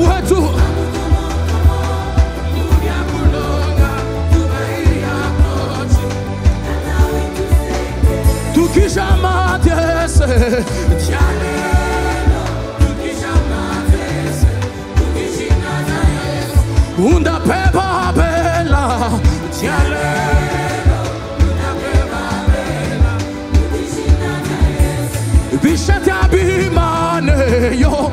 we- aleza wetu tukishamatese undapeba bela bishatabimane yo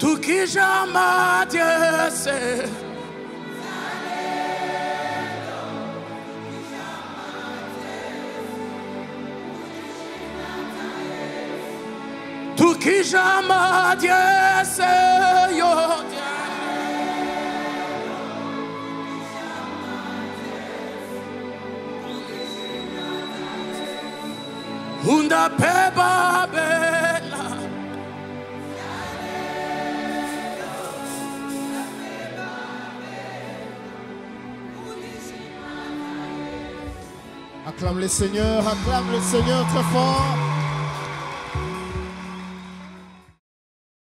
leza wantumbo aleza wetu tukijamadiese tukijamadiese tukijamadiese yo undapeba bela Acclame le Seigneur, acclame le Seigneur très fort.